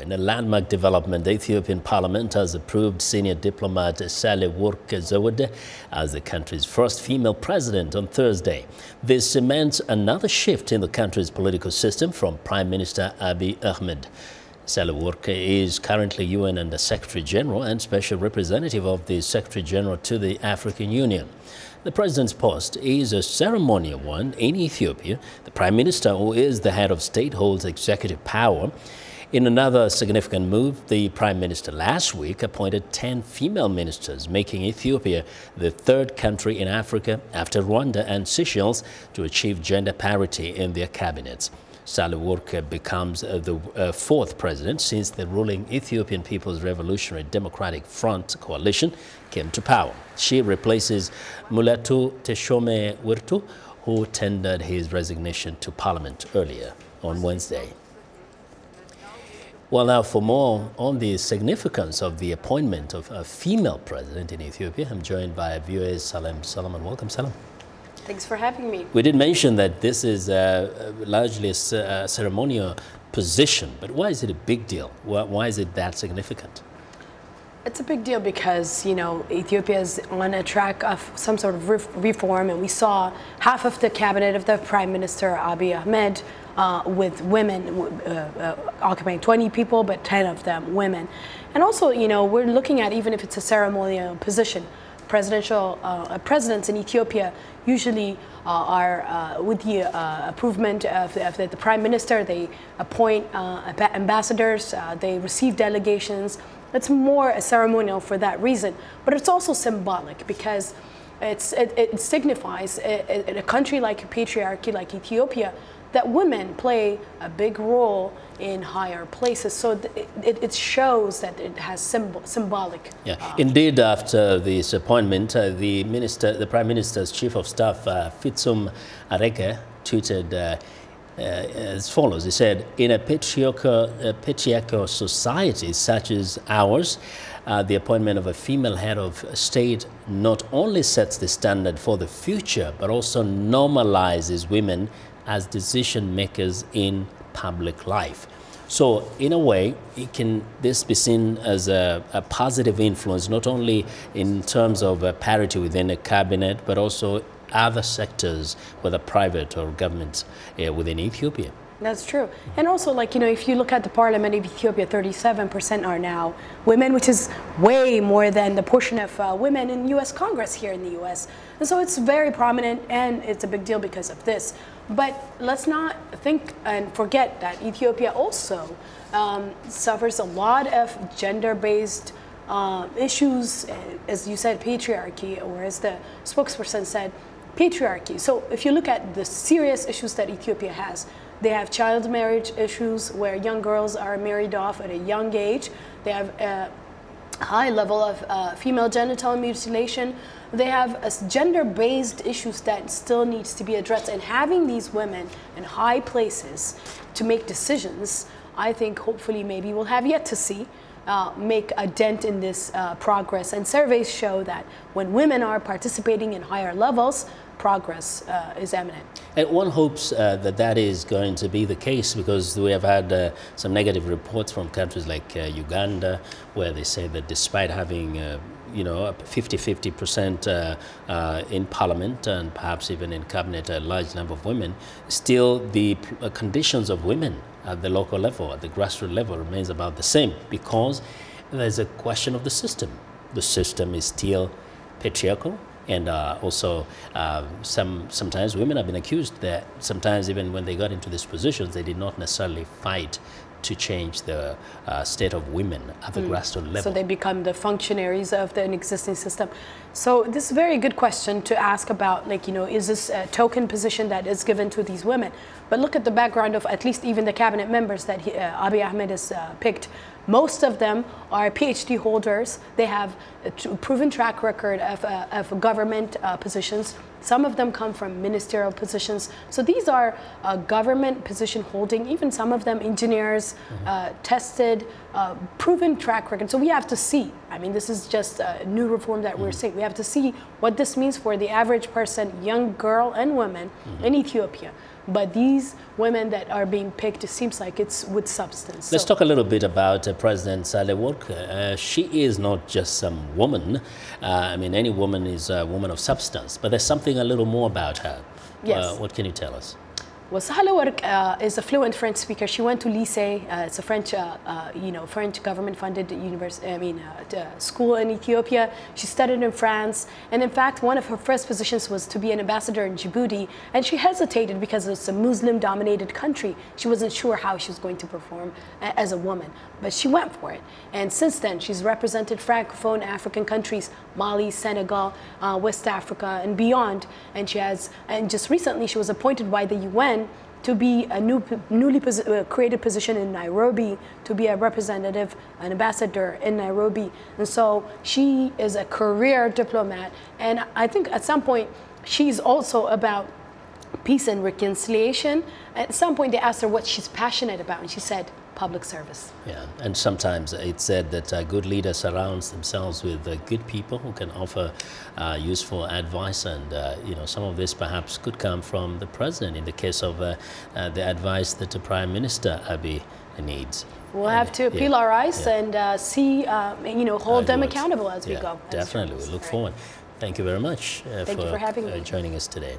In a landmark development, the Ethiopian parliament has approved senior diplomat Sahle-Work Zewde as the country's first female president on Thursday. This cements another shift in the country's political system from Prime Minister Abiy Ahmed. Sahle-Work is currently UN Under Secretary General and Special Representative of the Secretary General to the African Union. The president's post is a ceremonial one in Ethiopia. The prime minister, who is the head of state, holds executive power. In another significant move, the Prime Minister last week appointed 10 female ministers, making Ethiopia the third country in Africa after Rwanda and Seychelles to achieve gender parity in their cabinets. Sahle-Work becomes the uh, fourth president since the ruling Ethiopian People's Revolutionary Democratic Front coalition came to power. She replaces Mulatu Teshome Wirtu, who tendered his resignation to parliament earlier on Wednesday. Well, now for more on the significance of the appointment of a female president in Ethiopia, I'm joined by VOA's Salem Solomon. Welcome, Salem. Thanks for having me. We did mention that this is uh, largely a, ceremonial position, but why is it a big deal? Why is it that significant? It's a big deal because, you know, Ethiopia is on a track of some sort of reform, and we saw half of the cabinet of the Prime Minister Abiy Ahmed uh, with women uh, uh, occupying 20 people, but 10 of them women. And also, you know, we're looking at even if it's a ceremonial position, presidential uh, presidents in Ethiopia usually uh, are uh, with the approval of, of the, the, prime minister. They appoint ambassadors. they receive delegations. It's more a ceremonial for that reason, but it's also symbolic because it's, it, it signifies in a country like a patriarchy like Ethiopia that women play a big role in higher places. So it, it shows that it has symbol, symbolic. Yeah, uh, indeed. After this appointment, uh, the minister, the prime minister's chief of staff, uh, Fitsum Arega, tweeted. Uh, as follows. He said, in a patriarchal, patriarchal society such as ours, uh, the appointment of a female head of state not only sets the standard for the future, but also normalizes women as decision makers in public life. So in a way, it can this be seen as a, a positive influence, not only in terms of uh, parity within a cabinet, but also other sectors, whether private or government, uh, within Ethiopia. That's true. And also, like, you know, if you look at the parliament of Ethiopia, 37% are now women, which is way more than the portion of uh, women in U.S. Congress here in the U.S. And so it's very prominent and it's a big deal because of this. But let's not think and forget that Ethiopia also um, suffers a lot of gender-based uh, issues, as you said, patriarchy, or as the spokesperson said, patriarchy. So if you look at the serious issues that Ethiopia has, they have child marriage issues where young girls are married off at a young age. They have a high level of uh, female genital mutilation. They have gender-based issues that still needs to be addressed. And having these women in high places to make decisions, I think hopefully maybe we'll have yet to see uh, make a dent in this uh, progress. And surveys show that when women are participating in higher levels, progress uh, is eminent. And one hopes uh, that that is going to be the case because we have had uh, some negative reports from countries like uh, Uganda where they say that despite having you know 50-50 percent uh, in parliament and perhaps even in cabinet a large number of women, still the conditions of women at the local level, at the grassroots level remains about the same because there's a question of the system. The system is still patriarchal, and uh, also uh, some sometimes women have been accused that sometimes even when they got into these positions they did not necessarily fight to change the uh, state of women at the mm. grassroots level. So they become the functionaries of the existing system. So this is a very good question to ask about, like, you know, is this a token position that is given to these women? But look at the background of at least even the cabinet members that he, uh, Abiy Ahmed has uh, picked. Most of them are PhD holders. They have a proven track record of, uh, of government uh, positions. Some of them come from ministerial positions. So these are uh, government position holding, even some of them engineers, mm -hmm. tested, uh, proven track record. So we have to see. I mean, this is just a new reform that mm -hmm. we're mm-hmm. seeing. We have to see what this means for the average person, young girl and woman mm -hmm. in Ethiopia But these women that are being picked, it seems like it's with substance. Let's So- talk a little bit about uh, President Sahle Work. Uh, she is not just some woman. Uh, I mean, any woman is a woman of substance, but there's something a little more about her. Yes. Uh, what can you tell us? Sahle Work uh, is a fluent French speaker. She went to Lycée. Uh, it's a French, uh, uh, you know, French government-funded university. I mean, uh, uh, school in Ethiopia. She studied in France, and in fact, one of her first positions was to be an ambassador in Djibouti. And she hesitated because it's a Muslim-dominated country. She wasn't sure how she was going to perform as a woman, but she went for it. And since then, she's represented francophone African countries, Mali, Senegal, West Africa, and beyond. And she has, and just recently, she was appointed by the UN to be a new, newly uh, created position in Nairobi, to be a representative, an ambassador in Nairobi. And so she is a career diplomat. And I think at some point, she's also about peace and reconciliation. At some point, they asked her what she's passionate about, and she said, public service. Yeah, and sometimes it's said that a good leader surrounds themselves with uh, good people who can offer uh, useful advice, and uh, you know some of this perhaps could come from the president. In the case of uh, uh, the advice that the Prime Minister Abiy needs. We'll have to Yeah, peel our eyes yeah. and uh, see, uh, you know, hold them works. accountable as we go. Definitely, we look Right. forward. Thank you very much uh, Thank you for having me. uh, joining us today.